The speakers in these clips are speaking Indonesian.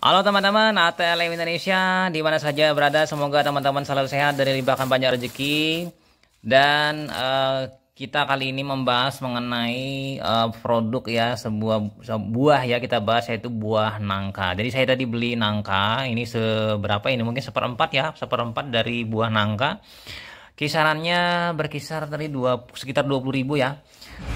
Halo teman-teman, ATL Indonesia di mana saja berada, semoga teman-teman selalu sehat dari limpahan banyak rezeki. Dan uh, kita kali ini membahas mengenai uh, produk ya, sebuah buah ya kita bahas yaitu buah nangka. Jadi saya tadi beli nangka, ini seberapa ini mungkin seperempat ya, seperempat dari buah nangka. Kisarannya berkisar dari dua sekitar 20.000 ya.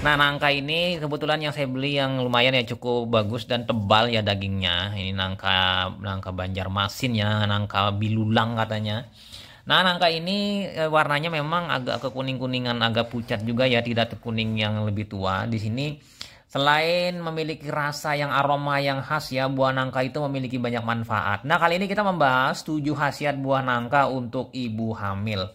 Nah, nangka ini kebetulan yang saya beli yang lumayan ya cukup bagus dan tebal ya dagingnya. Ini nangka nangka Banjarmasin ya, nangka bilulang katanya. Nah, nangka ini e, warnanya memang agak kekuning-kuningan, agak pucat juga ya, tidak kuning yang lebih tua. Di sini selain memiliki rasa yang aroma yang khas ya, buah nangka itu memiliki banyak manfaat. Nah, kali ini kita membahas 7 khasiat buah nangka untuk ibu hamil.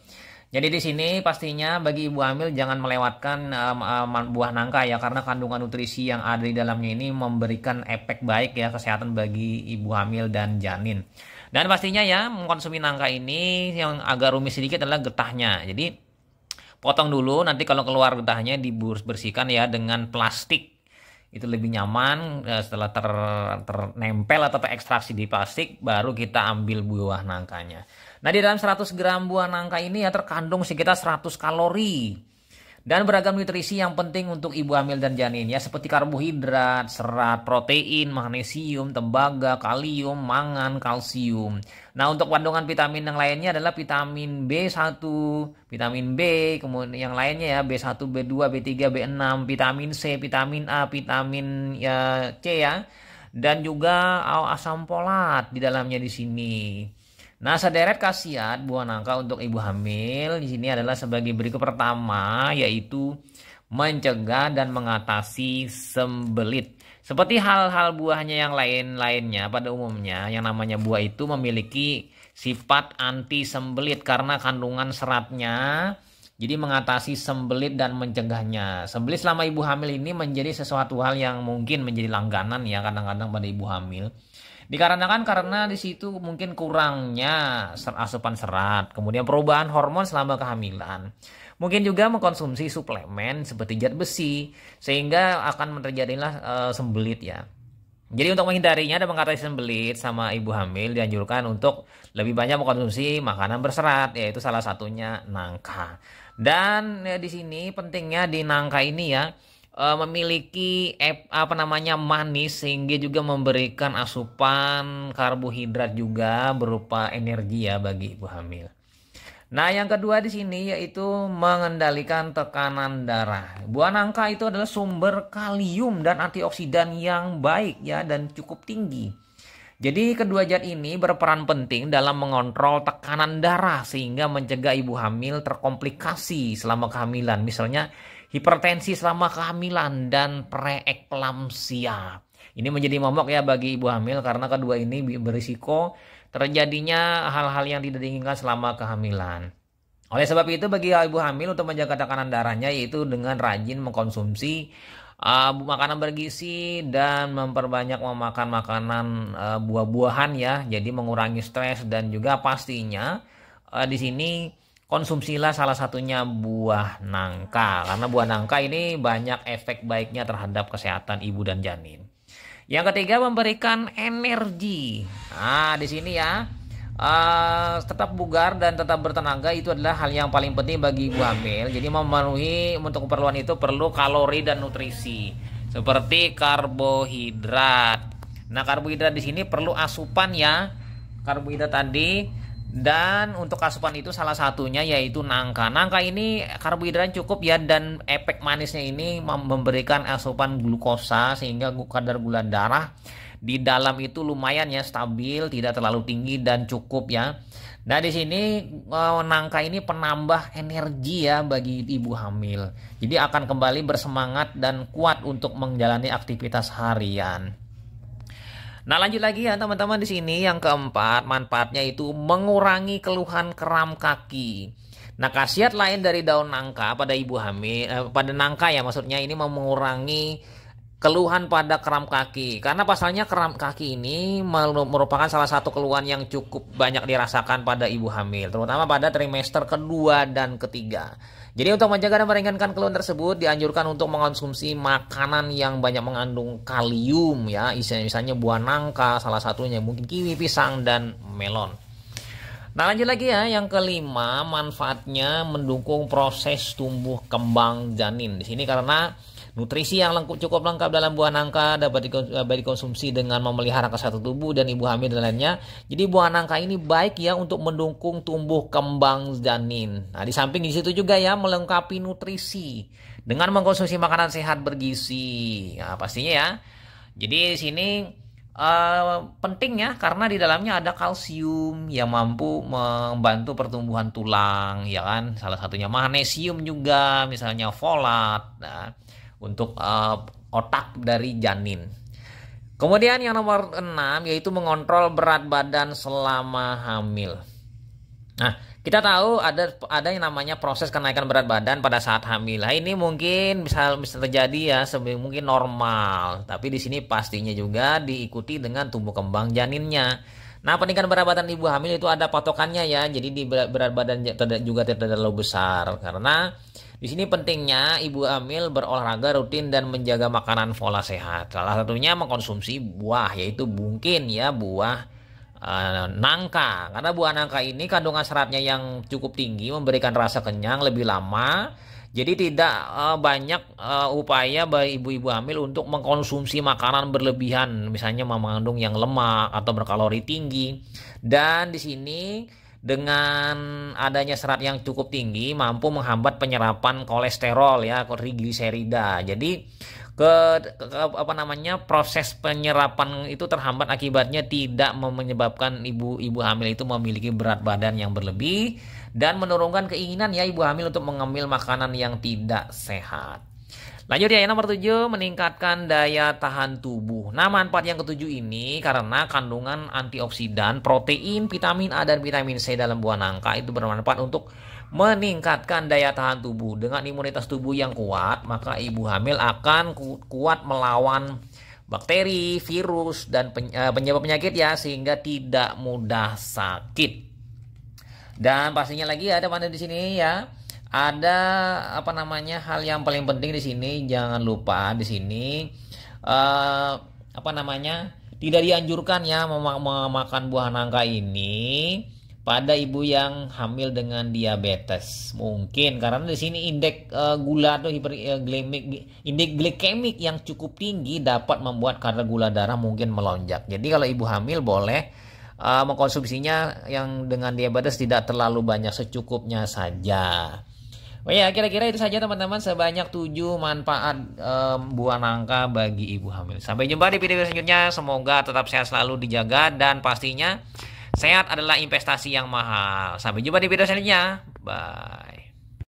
Jadi di sini pastinya bagi ibu hamil jangan melewatkan um, buah nangka ya karena kandungan nutrisi yang ada di dalamnya ini memberikan efek baik ya kesehatan bagi ibu hamil dan janin. Dan pastinya ya mengkonsumsi nangka ini yang agak rumit sedikit adalah getahnya. Jadi potong dulu nanti kalau keluar getahnya dibersihkan ya dengan plastik itu lebih nyaman ya, setelah ter, ternempel atau terekstraksi di plastik baru kita ambil buah nangkanya. Nah di dalam 100 gram buah nangka ini ya terkandung sekitar 100 kalori dan beragam nutrisi yang penting untuk ibu hamil dan janin ya seperti karbohidrat, serat, protein, magnesium, tembaga, kalium, mangan, kalsium. Nah, untuk kandungan vitamin yang lainnya adalah vitamin B1, vitamin B, kemudian yang lainnya ya B1, B2, B3, B6, vitamin C, vitamin A, vitamin ya C ya. Dan juga asam folat di dalamnya di sini. Nah, sederet khasiat buah nangka untuk ibu hamil di sini adalah sebagai berikut pertama yaitu mencegah dan mengatasi sembelit. Seperti hal-hal buahnya yang lain-lainnya pada umumnya yang namanya buah itu memiliki sifat anti sembelit karena kandungan seratnya jadi mengatasi sembelit dan mencegahnya. Sembelit selama ibu hamil ini menjadi sesuatu hal yang mungkin menjadi langganan ya kadang-kadang pada ibu hamil. Dikarenakan karena di situ mungkin kurangnya asupan serat, kemudian perubahan hormon selama kehamilan. Mungkin juga mengkonsumsi suplemen seperti zat besi sehingga akan terjadilah uh, sembelit ya. Jadi untuk menghindarinya dan mengatasi sembelit sama ibu hamil dianjurkan untuk lebih banyak mengkonsumsi makanan berserat yaitu salah satunya nangka. Dan ya, di sini pentingnya di nangka ini ya uh, memiliki apa namanya manis sehingga juga memberikan asupan karbohidrat juga berupa energi ya bagi ibu hamil. Nah, yang kedua di sini yaitu mengendalikan tekanan darah. Buah nangka itu adalah sumber kalium dan antioksidan yang baik ya dan cukup tinggi. Jadi kedua zat ini berperan penting dalam mengontrol tekanan darah sehingga mencegah ibu hamil terkomplikasi selama kehamilan. Misalnya hipertensi selama kehamilan dan preeklamsia. Ini menjadi momok ya bagi ibu hamil karena kedua ini berisiko terjadinya hal-hal yang tidak diinginkan selama kehamilan. Oleh sebab itu bagi ibu hamil untuk menjaga tekanan darahnya yaitu dengan rajin mengkonsumsi uh, makanan bergizi dan memperbanyak memakan makanan uh, buah-buahan ya. Jadi mengurangi stres dan juga pastinya uh, di sini konsumsilah salah satunya buah nangka karena buah nangka ini banyak efek baiknya terhadap kesehatan ibu dan janin. Yang ketiga memberikan energi. Nah, di sini ya uh, tetap bugar dan tetap bertenaga itu adalah hal yang paling penting bagi ibu hamil. Jadi memenuhi untuk keperluan itu perlu kalori dan nutrisi seperti karbohidrat. Nah, karbohidrat di sini perlu asupan ya. Karbohidrat tadi dan untuk asupan itu salah satunya yaitu nangka. Nangka ini karbohidrat cukup ya dan efek manisnya ini memberikan asupan glukosa sehingga kadar gula darah di dalam itu lumayan ya stabil, tidak terlalu tinggi dan cukup ya. Nah di sini eh, nangka ini penambah energi ya bagi ibu hamil. Jadi akan kembali bersemangat dan kuat untuk menjalani aktivitas harian. Nah lanjut lagi ya teman-teman di sini yang keempat manfaatnya itu mengurangi keluhan kram kaki. Nah khasiat lain dari daun nangka pada ibu hamil, eh, pada nangka ya maksudnya ini mengurangi keluhan pada kram kaki. Karena pasalnya kram kaki ini merupakan salah satu keluhan yang cukup banyak dirasakan pada ibu hamil terutama pada trimester kedua dan ketiga. Jadi untuk menjaga dan meringankan keluhan tersebut dianjurkan untuk mengonsumsi makanan yang banyak mengandung kalium ya. Misalnya buah nangka salah satunya mungkin kiwi pisang dan melon. Nah lanjut lagi ya, yang kelima manfaatnya mendukung proses tumbuh kembang janin. Di sini karena Nutrisi yang lengkap, cukup lengkap dalam buah nangka dapat dikonsumsi dengan memelihara kesehatan tubuh dan ibu hamil dan lainnya. Jadi buah nangka ini baik ya untuk mendukung tumbuh kembang janin. Nah, di samping di situ juga ya melengkapi nutrisi dengan mengkonsumsi makanan sehat bergizi. Nah, pastinya ya. Jadi di sini uh, penting ya karena di dalamnya ada kalsium yang mampu membantu pertumbuhan tulang ya kan salah satunya magnesium juga misalnya folat nah untuk uh, otak dari janin. Kemudian yang nomor 6 yaitu mengontrol berat badan selama hamil. Nah, kita tahu ada ada yang namanya proses kenaikan berat badan pada saat hamil. Nah, ini mungkin bisa bisa terjadi ya mungkin normal, tapi di sini pastinya juga diikuti dengan tumbuh kembang janinnya. Nah, peningkatan berat badan ibu hamil itu ada patokannya ya. Jadi di berat, badan juga tidak terlalu besar karena di sini pentingnya ibu hamil berolahraga rutin dan menjaga makanan pola sehat. Salah satunya mengkonsumsi buah yaitu mungkin ya buah uh, nangka. Karena buah nangka ini kandungan seratnya yang cukup tinggi memberikan rasa kenyang lebih lama. Jadi tidak uh, banyak uh, upaya bagi ibu-ibu hamil untuk mengkonsumsi makanan berlebihan, misalnya mengandung yang lemak atau berkalori tinggi. Dan di sini dengan adanya serat yang cukup tinggi mampu menghambat penyerapan kolesterol ya trigliserida. Jadi ke, ke apa namanya proses penyerapan itu terhambat akibatnya tidak menyebabkan ibu-ibu hamil itu memiliki berat badan yang berlebih dan menurunkan keinginan ya ibu hamil untuk mengambil makanan yang tidak sehat. Lanjut ya, yang nomor 7 meningkatkan daya tahan tubuh. Nah, manfaat yang ketujuh ini karena kandungan antioksidan, protein, vitamin A dan vitamin C dalam buah nangka itu bermanfaat untuk meningkatkan daya tahan tubuh. Dengan imunitas tubuh yang kuat, maka ibu hamil akan kuat melawan bakteri, virus dan eh, penyebab penyakit ya sehingga tidak mudah sakit. Dan pastinya lagi ada mana di sini ya ada apa namanya hal yang paling penting di sini jangan lupa di sini uh, apa namanya tidak dianjurkan ya memakan buah nangka ini pada ibu yang hamil dengan diabetes. Mungkin karena di sini indeks uh, gula atau hiperglikemik eh, indeks glikemik yang cukup tinggi dapat membuat kadar gula darah mungkin melonjak. Jadi kalau ibu hamil boleh uh, mengkonsumsinya yang dengan diabetes tidak terlalu banyak secukupnya saja Oh ya, kira-kira itu saja teman-teman sebanyak 7 manfaat um, buah nangka bagi ibu hamil. Sampai jumpa di video selanjutnya. Semoga tetap sehat selalu dijaga dan pastinya sehat adalah investasi yang mahal. Sampai jumpa di video selanjutnya. Bye.